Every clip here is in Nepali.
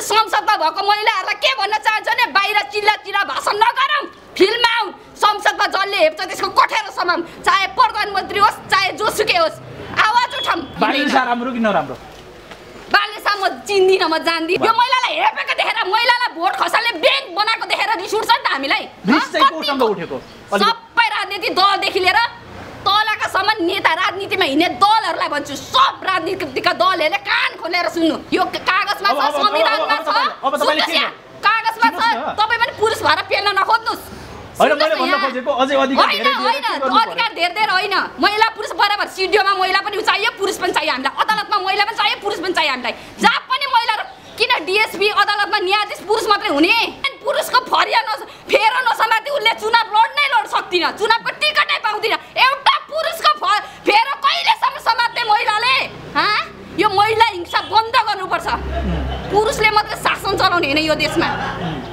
संसदमा भएको महिलाहरूलाई के भन्न चाहन्छ भने बाहिर चिल्ला चिल्ला भाषण नगरौँ। फिल्डमा आउँ संसदमा जसले हेप्छ त्यसको कठेर समाम। चाहे प्रधानमन्त्री होस् चाहे जोसुकै होस् आवाज उठाउँ राम्रो कि नराम्रो? बालेसा म चिन्दिनँ म जान्दिनँ। यो महिलालाई हेपेको देखेर महिलालाई भोट खसाल्ने ब्याङ्क बनाएको देखेर रिस उठ्छ नि त हामीलाई। सबै राजनीतिक दलदेखि लिएर तलका सम्म नेता राजनीतिमा हिँड्ने दलहरूलाई भन्छु सब राजनीतिका दलहरूले कान खोलेर सुन्नु। यो कागजमा छ संविधानमा छ। कागजमा छ। तपाईँ पनि पुरुष भएर पेल्न नखोज्नुहोस्। अधिकार धेरै धेरै होइन महिला पुरुष बराबर सिडिओमा महिला पनि चाहियो पुरुष पनि चाहियो हामीलाई। अदालतमा महिला पनि चाहियो पुरुष पनि चाहियो हामीलाई। जहाँ पनि महिला किन डिएसपी अदालतमा न्यायाधीश पुरुष मात्रै हुने? पुरुषको फरिया न फेर नसमाति उसले चुनाव लड्नै लड सक्दिन। चुनावको टिकटै पाउँदिन एउटा पुरुषको फ फेर कहिलेसम्म समात्ने महिलाले हाँ यो महिला हिंसा बन्द गर्नुपर्छ पुरुषले मात्रै शासन चलाउने होइन यो देशमा।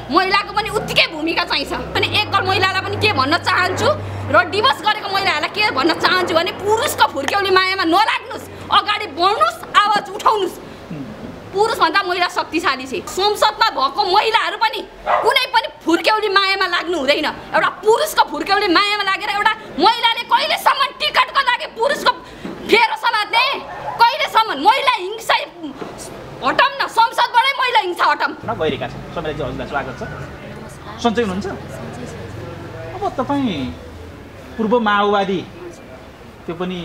महिलाको पनि उत्तिकै भूमिका चाहिन्छ। अनि एकल महिलालाई पनि के भन्न चाहन्छु? र डिभोर्स गरेको महिलाहरूलाई के भन्न चाहन्छु भने पुरुषको फुर्क्याउने मायामा नलाग्नुहोस् अगाडि बढ्नुहोस् आवाज उठाउनुहोस् पुरुषभन्दा महिला शक्तिशाली छे। संसदमा भएको महिलाहरू पनि कुनै पनि फुर्क्याउली मायामा लाग्नु हुँदैन। एउटा पुरुषको फुर्क्याउली मायामा लागेर एउटा महिलाले कहिलेसम्म टिकटको लागि पुरुषको फेरो समात्ने? कहिलेसम्म महिला हिंसा हटाउँ न संसदबाटै हटाउँ। न गइरहेका छन्। हजुरलाई स्वागत छ। सन्चै हुनुहुन्छ? अब तपाईँ पूर्व माओवादी त्यो पनि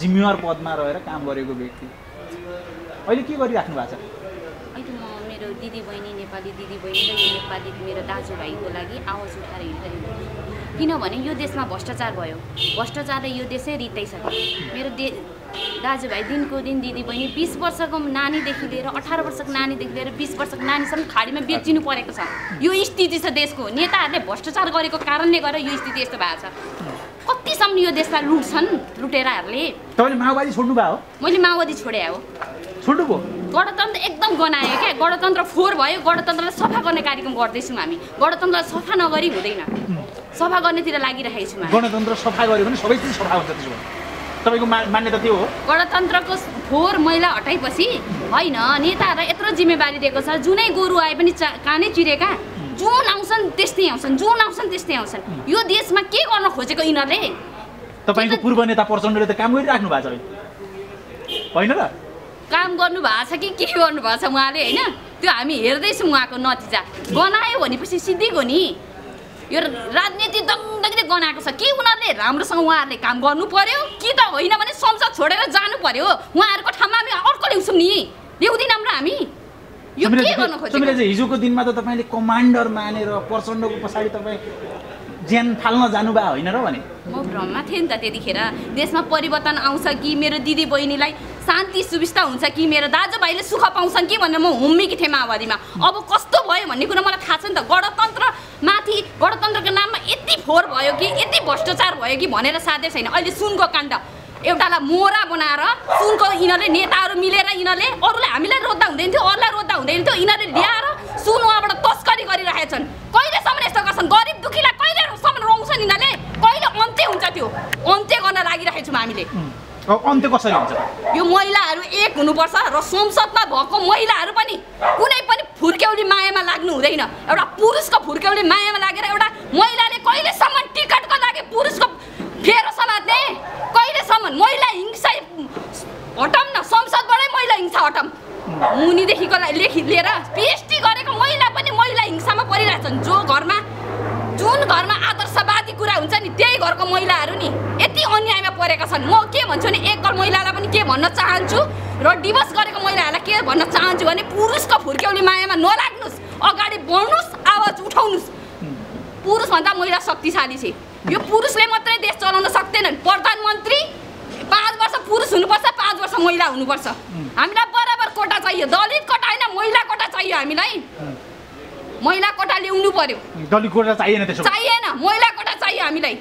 जिम्मेवार पदमा रहेर काम गरेको व्यक्ति। अहिले के गरिराख्नु भएको छ? अहिले म मेरो दिदी बहिनी नेपाली दिदी बहिनी र यो नेपाली मेरो दाजुभाइको लागि आवाज उठाएर हिँडिरहेको किनभने यो देशमा भ्रष्टाचार भयो। भ्रष्टाचारले यो देशै रित्ताइसक्यो मेरो दे दाजुभाइ दिनको दिन दिदी बहिनी बिस वर्षको नानीदेखि लिएर अठार वर्षको नानीदेखि लिएर बिस वर्षको नानीसम्म खाडीमा बेचिनु परेको छ। यो स्थिति छ देशको। नेताहरूले भ्रष्टाचार गरेको कारणले गर्दा यो स्थिति यस्तो भएको छ। कतिसम्म यो देशलाई लुट्छन् लुटेराहरूले? माओवादी छोड्नु भयो? मैले माओवादी छोडे हो। छोड्नु भयो? गणतन्त्र एकदम गनायो क्या। गणतन्त्र फोहोर भयो। गणतन्त्रलाई सफा गर्ने कार्यक्रम गर्दैछौँ हामी। गणतन्त्रलाई सफा नगरी हुँदैन। सफा गर्नेतिर लागिरहेको छौँ गणतन्त्र सफा गऱ्यो भने सबै सफा हुन्छ तपाईँको मान्यता त्यो हो? गणतन्त्रको फोहोर मैला हटाएपछि होइन नेताहरूलाई यत्रो जिम्मेवारी दिएको छ। जुनै गोरु आए पनि चा कानै चिरेका। जुन आउँछन् त्यस्तै आउँछन्। जुन आउँछन् त्यस्तै आउँछन्। यो देशमा के गर्न खोजेको यिनीहरूले? तपाईँको पूर्व नेता प्रचण्डले त काम गरिराख्नु भएको छ होइन र काम गर्नु भएको छ कि के गर्नु भएको छ उहाँले होइन? त्यो हामी हेर्दैछौँ उहाँको नतिजा। गनायो भनेपछि सिद्धिको नि। यो राजनीति दङदङले गनाएको छ। के उनीहरूले राम्रोसँग उहाँहरूले काम गर्नु पर्यो कि त होइन भने संसद छोडेर जानु पर्यो उहाँहरूको ठाउँमा हामी अर्को ल्याउँछौँ नि। ल्याउँदैनौँ र हामी। यो के गर्न हिजोको दिनमा त तपाईँले कमान्डर मानेर प्रचण्डको पछाडि तपाईँ ज्यान फाल्न जानुभयो होइन र भने? म भ्रममा थिएँ नि त त्यतिखेर। देशमा परिवर्तन आउँछ कि मेरो दिदी बहिनीलाई शान्ति सुविस्ता हुन्छ कि मेरो दाजुभाइले सुख पाउँछन् कि भनेर म हुम्मेकी थिएँ माओवादीमा। अब कस्तो भयो भन्ने कुरा मलाई थाहा छ नि त। गणतन्त्रमाथि गणतन्त्रको नाममा यति फोहोर भयो कि यति भ्रष्टाचार भयो कि भनेर साध्य छैन। अहिले सुनको काण्ड। एउटालाई मोरा बनाएर सुनको यिनीहरूले नेताहरू मिलेर यिनीहरूले अरूलाई हामीलाई रोज्दा हुँदैन थियो अरूलाई रोज्दा हुँदैन थियो। यिनीहरूले ल्याएर सुन उहाँबाट तस्करी गरिरहेका छन् कहिलेसम्म यस्तो गर्छन्? गरिब दुःखीलाई कहिलेसम्म रोउँछन् यिनीहरूले? कहिले अन्त्य हुन्छ त्यो? अन्त्य गर्न लागिरहेको छौँ हामीले। अन्त्य कसरी हुन्छ? यो महिलाहरू एक हुनुपर्छ र संसदमा भएको महिलाहरू पनि कुनै पनि फुर्क्याउली मायामा लाग्नु हुँदैन। एउटा पुरुषको फुर्क्याउली मायामा लागेर एउटा महिलाले कहिलेसम्म टिकटको लागि पुरुषको फेरो समात्ने कहिलेसम्म? महिला हिंसा हटाउँ न संसदबाटै महिला हिंसा हटाउँ मुनिदेखिको लेखि लिएर पिएचडी गरेको महिला पनि महिला हिंसामा परिरहेछन्। जो घरमा जुन घरमा आदर्शवादी कुरा हुन्छ नि त्यही घरको महिलाहरू नि यति अन्यायमा परेका छन्। म के भन्छु भने एक घर महिलालाई पनि के भन्न चाहन्छु र डिभोर्स गरेको महिलाहरूलाई के भन्न चाहन्छु भने पुरुषको फुर्क्याउने मायामा नलाग्नुहोस्। अगाडि बढ्नुहोस् आवाज उठाउनुहोस् पुरुषभन्दा महिला शक्तिशाली छे। यो पुरुषले मात्रै देश चलाउन सक्दैनन्। प्रधानमन्त्री पाँच वर्ष पुरुष हुनुपर्छ पाँच वर्ष महिला हुनुपर्छ। हामीलाई बराबर कोटा चाहियो। दलित कोटा होइन महिला कोटा चाहियो हामीलाई। महिला कोटा ल्याउनु पर्यो। दलित कोटा चाहिएन। चाहिएन। महिला कोटा चाहियो हामीलाई।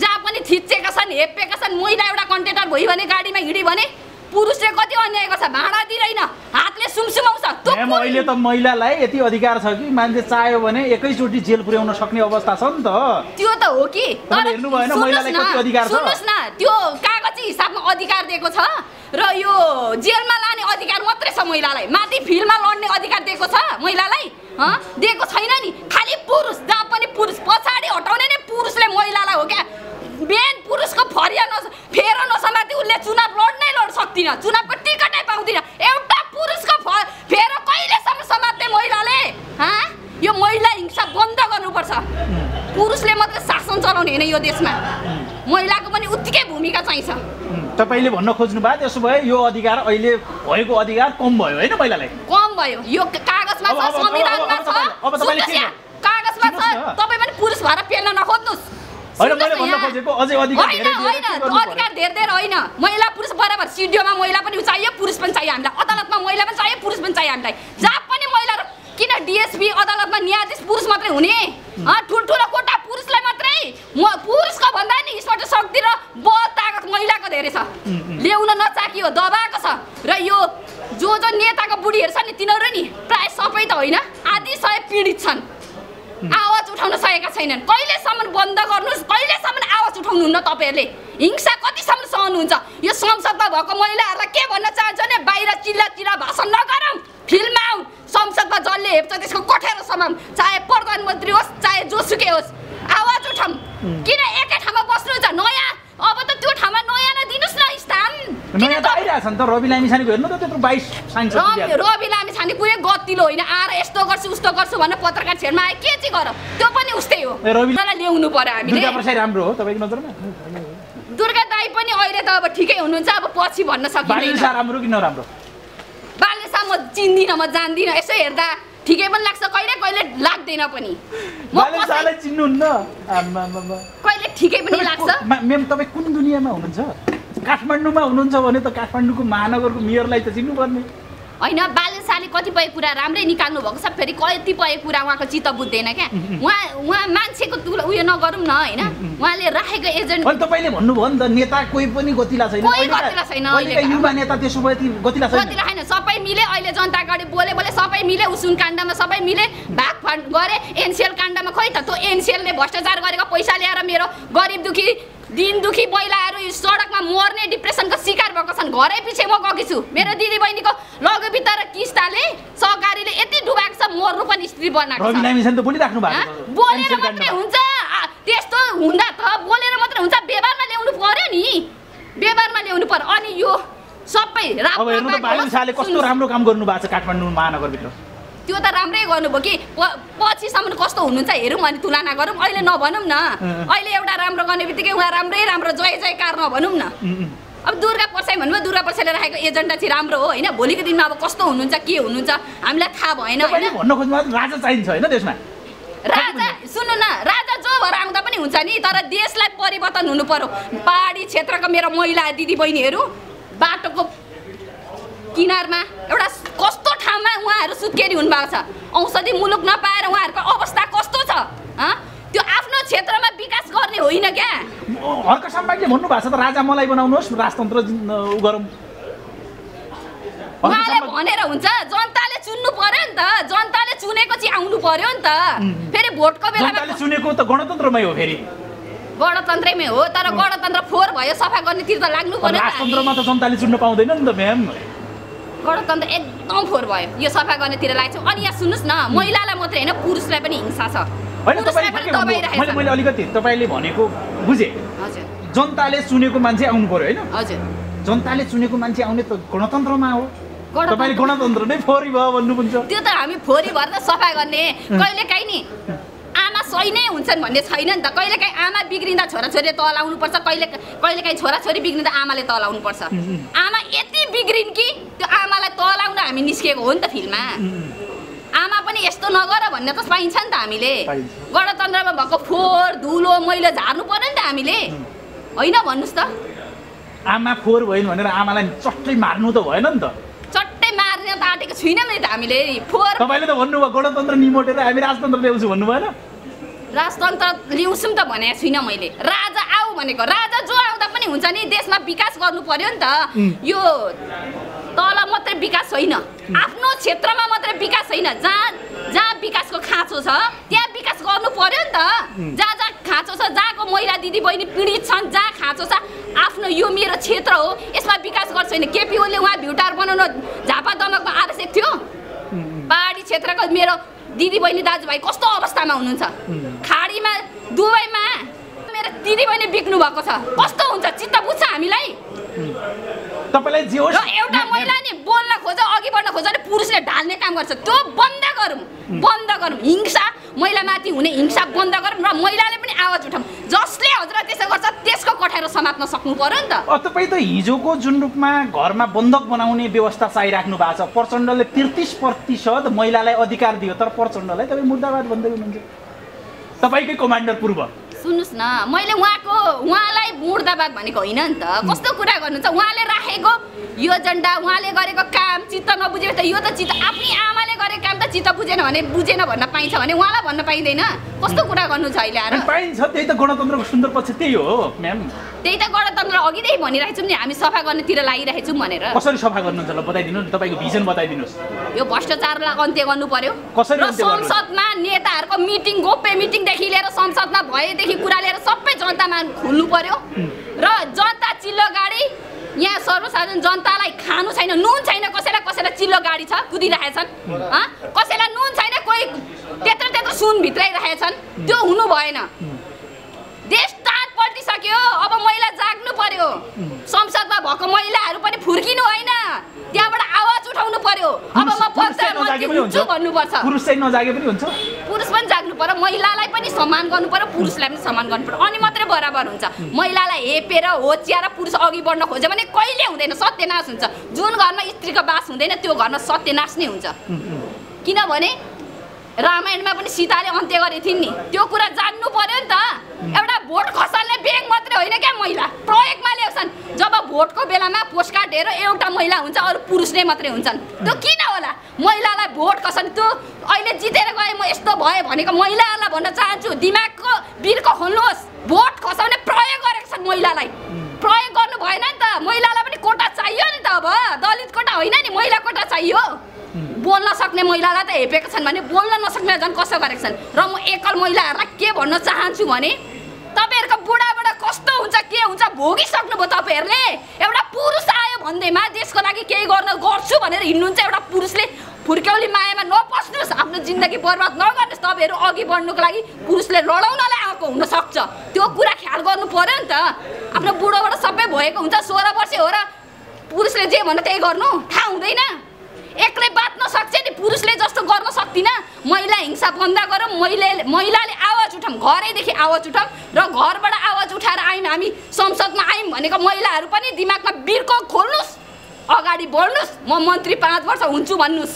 जहाँ पनि थिचेका छन् हेपेका छन् महिला एउटा कन्टेनर भयो भने गाडीमा हिँड्यो भने पुरुषले कति अन्याय गर्छ? भाँडा दिँदैन। हातले सुमसुमाउँछ अहिले त महिलालाई यति अधिकार छ कि मान्छे चाह्यो भने एकैचोटि जेल पुर्याउन सक्ने अवस्था छ नि त। त्यो त हो कि? तपाईँले हेर्नु भएन महिलालाई कति अधिकार छ? सुन्नुहोस् न। त्यो कागजी हिसाबमा अधिकार दिएको छ र यो जेलमा लाने अधिकार मात्रै छ महिलालाई। माथि फिल्डमा लड्ने अधिकार दिएको छ महिलालाई? दिएको छैन नि। खालि पुरुष जहाँ पनि पुरुष पछाडि हटाउने नै पुरुषले महिलालाई हो क्या मेन पुरुषको फरिया नस फेर नसमाति उसले चुनाव लड्नै सक्दिनँ चुनावको टिकटै पाउँदिनँ। एउटा पुरुषको फेर कहिलेसम्म समात्ने महिलाले हँ? यो महिला हिंसा बन्द गर्नुपर्छ। पुरुषले मात्रै शासन चलाउने होइन यो देशमा। महिलाको पनि उत्तिकै भूमिका चाहिन्छ। तपाईँले भन्न खोज्नु भयो त्यसो भए यो अधिकार अहिले भएको अधिकार कम भयो होइन महिलालाई? कम भयो। यो क- कागजमा अब- छ अब- अब- संविधानमा अब छ तपाईँले- अब तपाईँले सुन्नुहोस् के यहाँ, कागजमा छ सुन्नुहोस् न। तपाईँ पनि पुरुष भएर पेल्न नखोज्नुहोस् होइन मैले सुन्नुहोस् न भन्न यहाँ। खोजेको अझै अधिकार धेरै होइन महिला पुरुष बराबर सिडिओमा महिला पनि चाहियो पुरुष पनि चाहियो हामीलाई। अदालतमा महिला पनि चाहियो पुरुष पनि चाहियो हामीलाई। जहाँ पनि महिला र- किन डिएसपी अदालतमा न्यायाधीश पुरुष मात्रै हुने? ठुल्ठुलो कोटा पुरुषलाई मात्रै? म पुरुषको भन्दा नि यसबाट शक्ति र बल तागत महिलाको धेरै छ। ल्याउन नचाकियो दबाएको छ। र यो जो जो नेताको बुढीहरू छ नि तिनीहरू नि प्राय सबै त होइन। आधी सय पीडित छन्। आवाज उठाउन सकेका छैनन्। कहिलेसम्म बन्द गर्नुहोस् कहिलेसम्म आवाज उठाउनुहुन्न तपाईँहरूले? हिंसा कतिसम्म सहनुहुन्छ? यो संसदमा भएको महिलाहरूलाई के भन्न चाहन्छ भने बाहिर चिल्ला चिल्ला भाषण नगरौँ। फिल्ममा आउँ संसदमा जसले हेप्छ त्यसको कठेर समाम। चाहे प्रधानमन्त्री होस् चाहे जोसुकै होस् आवाज उठाउँ किन एकै ठाउँमा बस्नुहुन्छ? नयाँ? अब त त्यो ठाउँमा नयाँ नै दिनुहोस् न स्थान रवि लामिछानेको हेर्नु त त्यत्रो बाइस रवि छाने कुनै गतिलो होइन आएर यस्तो गर्छु उस्तो गर्छु भनेर पत्रकार छेडमा आयो के चाहिँ गर? त्यो पनि उस्तै हो। ल्याउनु पर्यो हामीले। राम्रो हो तपाईँको नजरमा? दुर्गा दाई पनि अहिले त अब ठिकै हुनुहुन्छ अब पछि भन्न सकिँदैन। राम्रो कि नराम्रो? बालेसा म चिन्दिनँ म जान्दिनँ यसो हेर्दा ठिकै पनि लाग्छ कहिले कहिले लाग्दैन पनि। म चिन्नुहुन्न। कहिले ठिकै पनि लाग्छ। को- मा- म्याम तपाईँ कुन दुनियाँमा हुनुहुन्छ? काठमाडौँमा हुनुहुन्छ भने त काठमाडौँको महानगरको मेयरलाई त चिन्नुपर्ने। होइन बालेसाले कतिपय कुरा राम्रै निकाल्नु भएको छ फेरि कतिपय कुरा उहाँको चित्त बुझ्दैन क्या। उहाँ उहाँ मान्छेको तुला उयो नगरौँ न होइन? उहाँले राखेको एजेन्ट तपाईँले भन्नुभयो नि त नेता कोही पनि गतिला छैन। कोही गतिला छैन। युवा नेता त्यसो भए गतिला छैन। सबै मिले अहिले जनता अगाडि बोले बोले सबै मिले उसुन काण्डमा सबै मिले भाग गरे। एनसिएल काण्डमा खोइ त त्यो एनसिएलले भ्रष्टाचार गरेको पैसा ल्याएर मेरो गरिब दुखी दिन दुखी महिलाहरू सडकमा मर्ने डिप्रेसनको शिकार भएको छन्। घरै पछि म गएकी छु। मेरो दिदी बहिनीको लघुवित्त र किस्ताले सहकारीले यति डुबाएको छ मर्नु पनि स्त्री बनाएको। बोलेर मात्रै। हुन्छ। त्यस्तो हुँदा त बोलेर मात्रै हुन्छ। व्यवहारमा ल्याउनु पर्यो नि। व्यवहारमा ल्याउनु पर्यो। अनि यो सबै शाहले कस्तो राम्रो काम गर्नु भएको छ काठमाडौँ महानगरभित्र। त्यो त राम्रै गर्नुभयो कि? पछिसम्म कस्तो हुनुहुन्छ हेरौँ अनि तुलना गरौँ। अहिले नभनौँ न। अहिले एउटा राम्रो गर्ने बित्तिकै उहाँ राम्रै राम्रो जय जयकार नभनौँ न। अब दुर्गा प्रसाई भन्नुभयो दुर्गा प्रसाईले राखेको एजेन्डा चाहिँ राम्रो हो होइन? भोलिको दिनमा अब कस्तो हुनुहुन्छ के हुनुहुन्छ हामीलाई थाहा भएन राजा चाहिन्छ होइन देशमा? राजा सुन्नु न राजा जो भएर आउँदा पनि हुन्छ नि तर देशलाई परिवर्तन हुनु पर्यो। पहाडी क्षेत्रको मेरो महिला दिदी बहिनीहरू बाटोको किनारमा एउटा कस्तो ठाउँमा उहाँहरू सुत्केरी हुनुभएको छ। औषधि मुलुक नपाएर उहाँहरूको अवस्था कस्तो छ? हँ? त्यो आफ्नो क्षेत्रमा विकास गर्ने होइन क्या। हर्क सम्पाकले भन्नुभएको छ त राजा मलाई बनाउनुहोस् राजतन्त्र उ गरौँ। उहाँले भनेर हुन्छ जनताले चुन्नु पर्यो नि त जनताले चुनेको चाहिँ आउनु पर्यो नि त। फेरि भोटको बेलामा चुनेको त गणतन्त्रमै हो फेरि। गणतन्त्रमै हो तर गणतन्त्र फोहोर भयो सफा गर्नेतिर त लाग्नु पर्यो। राजतन्त्रमा त जनताले चुन्न पाउँदैन नि त म्याम। गणतन्त्र एकदम फोहोर भयो। यो सफा गर्नेतिर लाग्छौँ अनि यहाँ सुन्नुहोस् न महिलालाई मात्रै होइन पुरुषलाई पनि हिंसा छ। मैले अलिकति तपाईँले भनेको बुझेँ। जनताले चुनेको मान्छे आउनु पर्यो होइन? हजुर। जनताले चुनेको मान्छे आउने त गणतन्त्रमा हो। गणतन्त्र- तपाईँले गणतन्त्र नै फोहोरी भयो भन्नुहुन्छ। त्यो त हामी फोहोरी भएर त सफा गर्ने। कहिले काहीँ नि सही नै हुन्छन् भन्ने छैन नि त। कहिले काहीँ आमा बिग्रिँदा छोराछोरीले तल आउनुपर्छ कहिले कहिले काहीँ छोराछोरी बिग्रिँदा आमाले तल आउनुपर्छ आमा यति बिग्रिन् कि त्यो आमालाई तल आउन हामी निस्किएको हो नि त फिल्ममा आमा पनि यस्तो नगर भन्ने त पाइन्छ नि त हामीले। गणतन्त्रमा भएको फोहोर धुलो मैलो झार्नु पर्यो नि त हामीले। होइन भन्नुहोस् त। आमा फोहोर भइन् भनेर आमालाई चट्टै मार्नु त भएन नि त। चट्टै मार्न त आँटेको छुइनँ नि त हामीले। फोहोर तपाईँले त भन्नुभयो गणतन्त्र निमोटेर हामी राजतन्त्र ल्याउँछु भन्नु भएन राजतन्त्र ल्याउँछौँ त भनेको छुइनँ मैले। राजा आऊ भनेको। राजा जो आउँदा पनि हुन्छ नि देशमा विकास गर्नु पर्यो नि. त। यो तल मात्रै विकास होइन। आफ्नो क्षेत्रमा मात्रै विकास होइन। जहाँ जहाँ विकासको खाँचो छ त्यहाँ विकास गर्नु पर्यो नि त। जहाँ जहाँ खाँचो छ जहाँको महिला दिदी बहिनी पीडित छन् जहाँ खाँचो छ आफ्नो यो मेरो क्षेत्र हो यसमा विकास गर्छ होइन। केपी ओलीले उहाँ भ्युटार बनाउन झापा दमकमा आवश्यक थियो। पहाडी क्षेत्रको मेरो दिदी बहिनी दाजुभाइ कस्तो अवस्थामा हुनुहुन्छ? खाडीमा दुबईमा? मेरो दिदी बहिनी बिग्नु भएको छ। कस्तो हुन्छ? चित्त बुझ्छ हामीलाई? तपाईँलाई जे होस् एउटा महिला नि बोल्न खोज अघि बढ्न खोज भने पुरुषले ढाल्ने काम गर्छ। त्यो बन्द गरौँ बन्द गरौँ। हिंसा महिलामाथि हुने हिंसा बन्द गरौँ र महिलाले पनि आवाज उठाउँ। जसले हजुर त्यसो गर्छ त्यसको कठारो समात्न सक्नु पर्यो नि त। तपाईँ त हिजोको जुन रूपमा घरमा बन्धक बनाउने व्यवस्था चाहिराख्नु भएको छ प्रचण्डले तेत्तिस प्रतिशत महिलालाई अधिकार दियो तर प्रचण्डलाई तपाईँ मुर्दाबाद भन्दै हुनुहुन्छ। तपाईँकै कमान्डर पूर्व। सुन्नुहोस् न मैले उहाँको उहाँलाई मुर्दाबाद भनेको होइन नि त। कस्तो कुरा गर्नुहुन्छ? उहाँले राखेको यो एजेन्डा उहाँले गरेको काम चित्त नबुझेको त यो त चित्त आफ्नै त चित्त बुझेन भने बुझेन भन्न पाइन्छ भने उहाँलाई भन्न पाइँदैन। कस्तो कुरा गर्नु छ अहिले आएर पाइन्छ त्यही त गणतन्त्रको सुन्दर पक्ष त्यही हो म्याम। त्यही त गणतन्त्र अघिदेखि भनिरहेको छौँ नि हामी सफा गर्नेतिर लागिरहेको छौँ भनेर। कसरी सफा गर्नुहुन्छ ल बताइदिनु नि तपाईँको भिजन बताइदिनुहोस्। यो भ्रष्टाचारलाई अन्त्य गर्नु पर्यो र? संसदमा नेताहरूको मिटिङ गोप्य मिटिङदेखि लिएर संसदमा भएदेखि कुरा लिएर सबै जनतामा खुल्नु पर्यो र जनता चिल्लो गाडी यहाँ सर्वसाधारण जनतालाई खानु छैन नुन छैन कसैलाई कसैलाई चिल्लो गाडी छ कुदिरहेछन् हँ? कसैलाई नुन छैन कोही त्यत्रो त्यत्रो सुन भित्राइरहेछन् त्यो हुनु भएन। देश तात पल्टिसक्यो अब महिला जाग्नु पर्यो। संसदमा भएको महिलाहरू पनि फुर्किनु होइन। त्यहाँबाट आवाज उठाउनु पर्यो। अब म भन्नुपर्छ। पुरुष पनि जाग्नु पर्यो महिलालाई पनि सम्मान गर्नु पर्यो पुरुषलाई पनि सम्मान गर्नु पर्यो। अनि मात्रै बराबर हुन्छ। महिलालाई हेपेर होच्याएर पुरुष अघि बढ्न खोज्यो भने कहिले हुँदैन सत्यनाश हुन्छ। जुन घरमा स्त्रीको बास हुँदैन त्यो घरमा सत्यनाश नै हुन्छ। किनभने रामायणमा पनि सीताले अन्त्य गरेको थिइन् नि। त्यो कुरा जान्नु पर्यो नि त। एउटा भोट खसाल्ने ब्याङ्क मात्रै होइन क्या महिला। प्रयोगमा ल्याउँछन्। जब भोटको बेलामा पोस्ट कार्ड हेरेर एउटा महिला हुन्छ अरू पुरुष नै मात्रै हुन्छन्। त्यो किन होला? महिलालाई भोट खसाल्ने त्यो अहिले जितेर गए म यस्तो भयो भनेको महिलाहरूलाई भन्न चाहन्छु। दिमागको बिर्को खोल्नुहोस्। भोट खसाउने प्रयोग गरेको छन् महिलालाई। प्रयोग गर्नु भएन नि त। महिलालाई पनि कोटा चाहियो नि त अब। दलित कोटा होइन नि महिला कोटा चाहियो। बोल्न सक्ने महिलालाई त हेपेका छन् भने बोल्न नसक्ने झन् कसो गरेका छन्? र म एकल महिलाहरूलाई के भन्न चाहन्छु भने तपाईँहरूको बुढाबाट कस्तो हुन्छ के हुन्छ भोगिसक्नुभयो तपाईँहरूले? एउटा पुरुष आयो भन्दैमा देशको लागि केही गर्न गर्छु भनेर हिँड्नुहुन्छ एउटा पुरुषले। फुर्क्यौली मायामा नपस्नुहोस् आफ्नो जिन्दगी बर्बाद नगर्नुहोस् तपाईँहरू अघि बढ्नुको लागि पुरुषले लडाउनलाई आएको हुनसक्छ। त्यो कुरा ख्याल गर्नु पर्यो नि त। आफ्नो बुढोबाट सबै भएको हुन्छ सोह्र वर्ष हो र पुरुषले जे भन्नु त्यही गर्नु। थाहा हुँदैन। एक्लै बाँच्न सक्छ नि पुरुषले जस्तो गर्न सक्दिनँ। महिला हिंसा बन्द गरौँ महिलाले महिलाले आवाज उठाउँ घरैदेखि आवाज उठाउँ र घरबाट आवाज उठाएर आयौँ हामी संसदमा आयौँ भनेको महिलाहरू पनि दिमागमा बिर्को खोल्नुहोस् अगाडि बढ्नुहोस् म मन्त्री पाँच वर्ष हुन्छु भन्नुहोस्।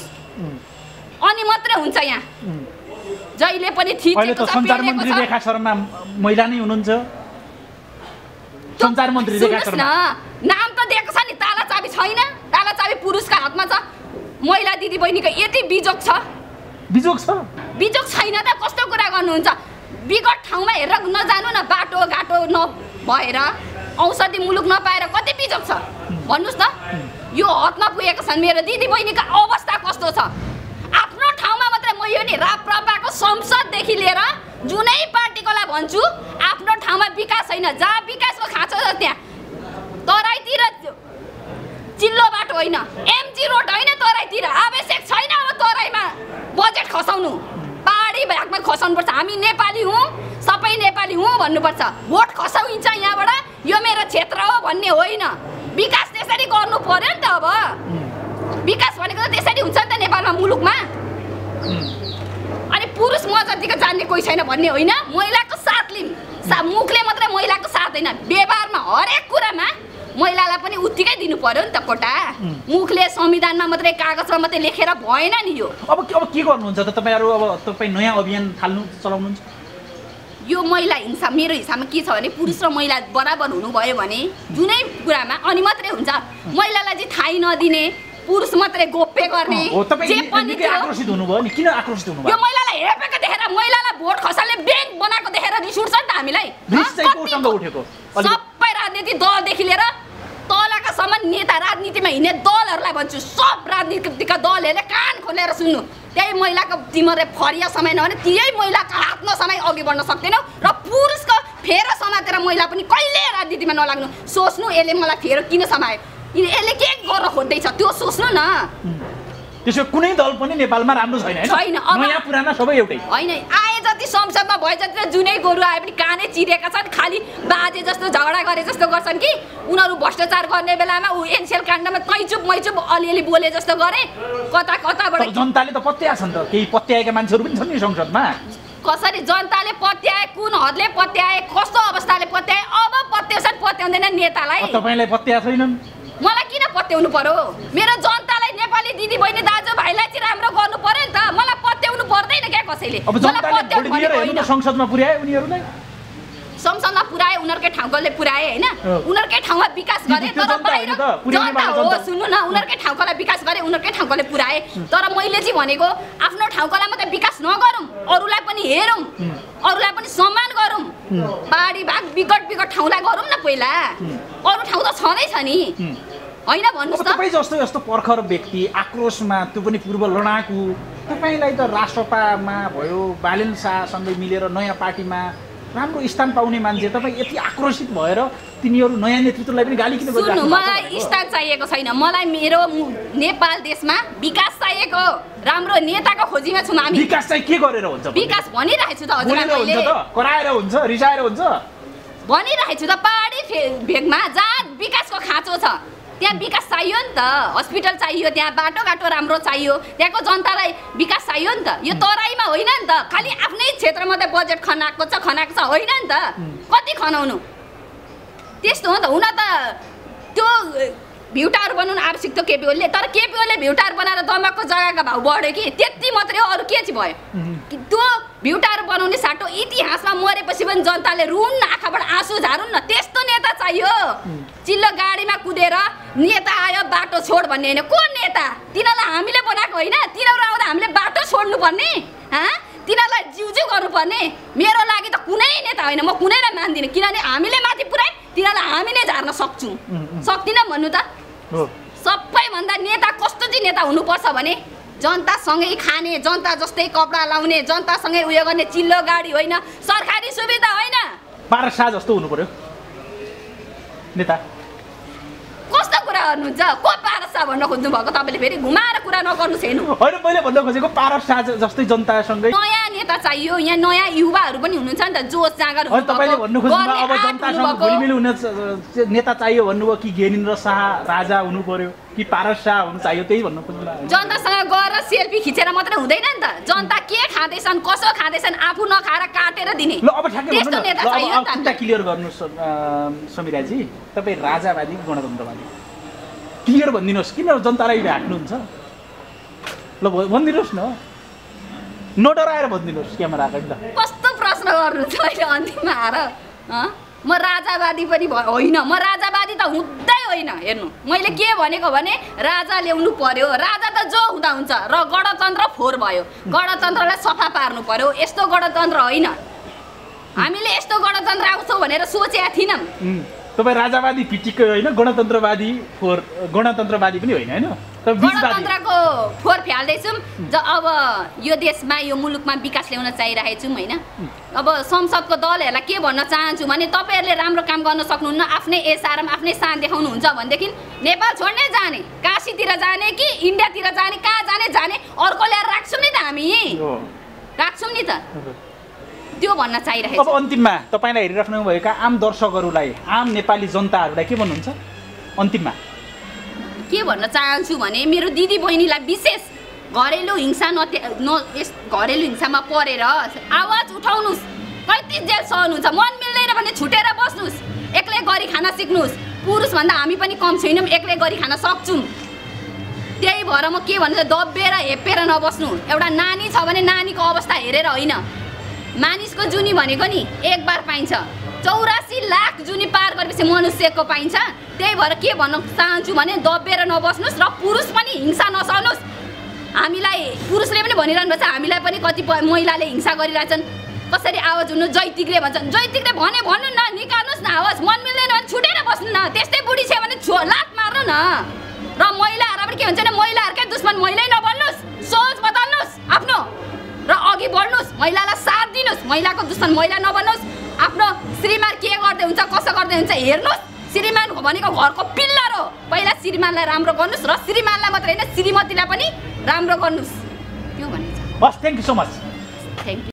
अनि मात्रै हुन्छ यहाँ। जहिले पनि महिला नै हुनुहुन्छ। सञ्चार मन्त्री रेखा सुन्नुहोस् शर्मा। न नाम त दिएको छ नि ताला चाबी छैन। ताला चाबी पुरुषको हातमा छ। महिला दिदी बहिनीको यति बिजोग छ? बिजोग छ? बिजोग छैन त कस्तो कुरा गर्नुहुन्छ? विगत ठाउँमा हेरेर नजानु न बाटो घाटो नभएर औषधि मुलुक नपाएर कति बिजोग छ? भन्नुहोस् त यो हदमा पुगेको छन् मेरो दिदी बहिनीको अवस्था कस्तो छ? आफ्नो ठाउँमा मात्रै म यो नि राप्रपाको संसददेखि लिएर जुनै पार्टीकोलाई भन्छु आफ्नो ठाउँमा विकास छैन। जहाँ विकासको खाँचो छ त्यहाँ तराईतिर चिल्लो बाटो होइन एमजी रोड होइन तराईतिर। आवश्यक छैन अब तराईमा। बजेट खसाउनु। पहाडी भागमा खसाउनुपर्छ। हामी नेपाली हौँ। सबै नेपाली हौँ भन्नुपर्छ। भोट खसाइन्छ यहाँबाट। यो मेरो क्षेत्र हो भन्ने होइन। विकास त्यसरी गर्नु पर्यो नि त अब। विकास भनेको त त्यसरी हुन्छ नि त नेपालमा मुलुकमा। अनि पुरुष म जतिको जान्ने कोही छैन भन्ने होइन। महिलाको साथ लिउँ सा मुखले मात्रै महिलाको साथ होइन। व्यवहारमा हरेक कुरामा महिलालाई पनि उत्तिकै दिनु पर्यो नि त कोटा मुखले संविधानमा मात्रै कागजमा मात्रै लेखेर भएन नि यो। अब अब के गर्नुहुन्छ त? तपाईँहरू अब तपाईँ नयाँ अभियान थाल्नु चलाउनुहुन्छ? यो महिला हिंसा मेरो हिसाबमा के छ भने पुरुष र महिला बराबर हुनुभयो भने जुनै कुरामा अनि मात्रै हुन्छ महिलालाई चाहिँ थाहै नदिने पुरुष मात्रै गोप्य गर्ने जे पनि आक्रोशित हुनुभयो नि? किन आक्रोशित यो महिलालाई हेपेको देखेर महिलालाई भोट खसाल्ने ब्याङ्क बनाएको देखेर रिस उठ्छ नि त हामीलाई। रिस चाहिँ कति कोसँग दल नेता राजनीतिमा हिँड्ने दलहरूलाई भन्छु सब राजनीतिका दलहरूले कान खोलेर सुन्नु। त्यही महिलाको तिमीहरूले फरिया समय नभने त्यही महिलाको हात नसमाई अघि बढ्न सक्दैनौ र पुरुषको फेरो समातेर महिला पनि कहिले राजनीतिमा नलाग्नु। सोच्नु यसले मलाई फेरो किन समायो? यसले के गर्न खोज्दैछ? त्यो सोच्नु न। त्यसो कुनै दल पनि नेपालमा राम्रो छैन छैन, नयाँ पुराना सबै एउटै होइन आए जति संसदमा भए जति जुनै गोरु आए पनि कानै चिरेका छन् खालि बाजे जस्तो झगडा गरे जस्तो गर्छन् कि उनीहरू भ्रष्टाचार गर्ने बेलामा ऊ एनसिएल काण्डमा तैचुप मैचुप अलिअलि बोले जस्तो गरे कता कताबाट जनताले त पत्याएको छ नि त केही पत्याएका मान्छेहरू पनि छन् नि संसदमा। कसरी जनताले पत्याए कुन हदले पत्याए कस्तो अवस्थाले पत्याए अब पत्याउँछन् पत्याउँदैन नेतालाई। तपाईँलाई पत्याएको छैनन्। मलाई किन पत्याउनु पर्यो? मेरो जनतालाई नेपाली दिदी बहिनी दाजुभाइलाई चाहिँ राम्रो गर्नु पर्यो नि त। मलाई पत्याउनु पर्दैन क्या कसैले। संसदमा पुर्याए उनीहरूलाई संसदमा पुऱ्याए उनीहरूकै ठाउँकोले पुऱ्याए होइन। उनीहरूकै ठाउँमा विकास गरे तर बाहिर जनता हो। सुन्नु न उनीहरूकै ठाउँकोलाई विकास गरे उनीहरूकै ठाउँकोले पुऱ्याए तर मैले चाहिँ भनेको आफ्नो ठाउँकोलाई मात्रै विकास नगरौँ अरूलाई पनि हेरौँ अरूलाई पनि सम्मान गरौँ। बाढी भाग विकट विकट ठाउँलाई गरौँ न पहिला। अरू ठाउँ त छँदैछ नि। होइन भन्नुहोस् त। तपाईँ जस्तो यस्तो पर्खर व्यक्ति आक्रोशमा त्यो पनि पूर्व लडाकु तपाईँलाई त राष्ट्रपामा भयो बालेन शाहसँगै मिलेर नयाँ पार्टीमा राम्रो स्थान पाउने मान्छे तपाईँ यति आक्रोशित भएर तिनीहरू नयाँ नेतृत्वलाई पनि गाली किन सुन्नु मलाई? स्थान चाहिएको छैन। मलाई मेरो नेपाल देशमा विकास चाहिएको। राम्रो नेताको खोजीमा छौँ हामी। विकास चाहिँ के गरेर हुन्छ विकास भनिरहेको छु त कराएर हुन्छ रिसाएर हुन्छ? भनिरहेको छु त पहाडी भेगमा जहाँ विकासको खाँचो छ। त्यहाँ विकास चाहियो नि त। हस्पिटल चाहियो त्यहाँ बाटोघाटो राम्रो चाहियो। त्यहाँको जनतालाई विकास चाहियो नि त। यो तराईमा होइन नि त। खालि आफ्नै क्षेत्र मात्रै बजेट खनाएको छ खनाएको छ होइन नि त। कति खनाउनु? त्यस्तो हो नि त। हुन त त्यो भ्युटार बनाउनु आवश्यक थियो केपी ओलीले तर केपी ओलीले भ्युटार बनाएर दमकको जग्गाको भाउ बढ्यो कि त्यति मात्रै हो। अरू के चाहिँ भयो? त्यो भ्युटार बनाउने साटो इतिहासमा मरेपछि पनि जनताले रुन् आँखाबाट आँसु झारुन् न। त्यस्तो नेता चाहियो। चिल्लो गाडीमा कुदेर नेता आयो बाटो छोड भन्ने होइन। को नेता? तिनीहरूलाई हामीले बनाएको होइन। तिनीहरू आउँदा हामीले बाटो छोड्नु पर्ने हाँ? तिनीहरूलाई जिउजिउ गर्नुपर्ने। मेरो लागि त कुनै नेता होइन। म कुनैलाई मान्दिनँ। किनभने हामीले माथि पुऱ्याइ तिनीहरूलाई हामीले झार्न सक्छौँ। सक्दिनँ भन्नु त। हो। सबैभन्दा नेता कस्तो चाहिँ नेता हुनुपर्छ भने जनतासँगै खाने जनता जस्तै कपडा लाउने जनतासँगै उयो गर्ने चिल्लो गाडी होइन सरकारी सुविधा होइन। पारस जस्तो हुनु पर्यो। नेता। कुरा गर्नुहुन्छ। को पारसा भन्न खोज्नु भएको तपाईँले फेरि घुमाएर कुरा नगर्नु छैन होइन मैले भन्न खोजेको पारस जस्तै जनतासँगै। नयाँ नेता चाहियो। यहाँ नयाँ युवाहरू पनि हुनुहुन्छ नि त जोस जाँगर होइन तपाईँले भन्नु खोज्नु गर्ने अब जनतासँग। घुलमिल हुने नेता चाहियो भन्नुभयो कि ज्ञानेन्द्र शाह राजा हुनु पर्यो कि पारस शाह हुनु चाहियो त्यही भन्नु खोज्नु। जनतासँग गएर सेल्फी खिचेर मात्रै हुँदैन नि त। जनता के खाँदैछन् कसो खाँदैछन् आफू नखाएर काटेर दिने। ल अब ठ्याक्कै भन्नु न क्लियर अम, समिराजी। तपाईँ राजावादी गणतन्त्रवादी? क्लियर भनिदिनुहोस् किन जनतालाई ढाक्नुहुन्छ ल भनिदिनुहोस् न। नडराएर भनिदिनुहोस् क्यामेरा अगाडि ल। कस्तो प्रश्न गर्नुहुन्छ अहिले अन्तिममा आएर? म राजावादी पनि होइन म राजावादी त हुँदै होइन हेर्नु। मैले के भनेको भने राजा ल्याउनु पर्यो। राजा त जो हुँदा हुन्छ र गणतन्त्र फोहोर भयो। गणतन्त्रलाई सफा पार्नु पर्यो। यस्तो गणतन्त्र होइन। हामीले यस्तो गणतन्त्र आउँछौँ भनेर सोचेका थिएनौँ तपाईँ राजावादी फिटिकै होइन गणतन्त्रवादी फोर गणतन्त्रवादी पनि होइन होइन? गणतन्त्रको फोहोर फ्याल्दैछौँ। अब यो देशमा यो मुलुकमा विकास ल्याउन चाहिरहेको छौँ होइन अब संसदको दलहरूलाई के भन्न चाहन्छु भने तपाईँहरूले राम्रो काम गर्न सक्नुहुन्न आफ्नै एसआरएम आफ्नै सान देखाउनुहुन्छ भनेदेखि नेपाल छोड्नै जाने काशीतिर जाने कि इन्डियातिर जाने कहाँ जाने जाने अर्को ल्याएर राख्छौँ नि त हामी। राख्छौँ नि त। त्यो भन्न अब चाहिरहेको छु अन्तिममा तपाईँलाई हेरिराख्नुभएका आम दर्शकहरूलाई आम नेपाली जनताहरूलाई के भन्नुहुन्छ? अन्तिममा। के भन्न चाहन्छु भने मेरो दिदी बहिनीलाई विशेष घरेलु हिंसा नत्या न यस घरेलु हिंसामा परेर आवाज उठाउनुहोस्। कति जेल सहनुहुन्छ मन मिल्दैन भने छुटेर बस्नुहोस्। एक्लै गरी खान सिक्नुहोस्। पुरुषभन्दा हामी पनि कम छैनौँ एक्लै गरी खान सक्छौँ। त्यही भएर म के भन्छु दबिएर हेपेर नबस्नु। एउटा नानी छ भने नानीको अवस्था हेरेर होइन। मानिसको जुनी भनेको नि एक बार पाइन्छ। चौरासी लाख जुनी पार गरेपछि मनुष्यको पाइन्छ। त्यही भएर के भन्न चाहन्छु भने दबिएर नबस्नुहोस् र पुरुष पनि हिंसा नसर्नुहोस्। हामीलाई पुरुषले पनि भनिरहनु भएको छ हामीलाई पनि कतिपय महिलाले हिंसा गरिरहेछन्। कसरी आवाज हुनु जैतिकले भन्छन्। जैतिकले भने भन्नु न निकाल्नुहोस् न आवाज। मन मिल्दैन भने छुटेर बस्नु न। त्यस्तै बुढी छ भने छो लात पार्नु न। र महिलाहरूलाई पनि के भन्छ भने महिलाहरूकै दुश्मन महिलै नबन्नुहोस्। सोच बदल्नुहोस्। आफ्नो र अघि बढ्नुहोस् महिलालाई साथ दिनुहोस् महिलाको दुश्मन महिला नबन्नुहोस् आफ्नो श्रीमान के गर्दै हुन्छ कसो गर्दै हुन्छ हेर्नुहोस्। श्रीमान भनेको घरको पिल्लर हो। पहिला श्रीमानलाई राम्रो गर्नुहोस् र श्रीमानलाई मात्रै होइन श्रीमतीलाई पनि राम्रो गर्नुहोस्। त्यो भनेको छ। हस् thank you so much thank you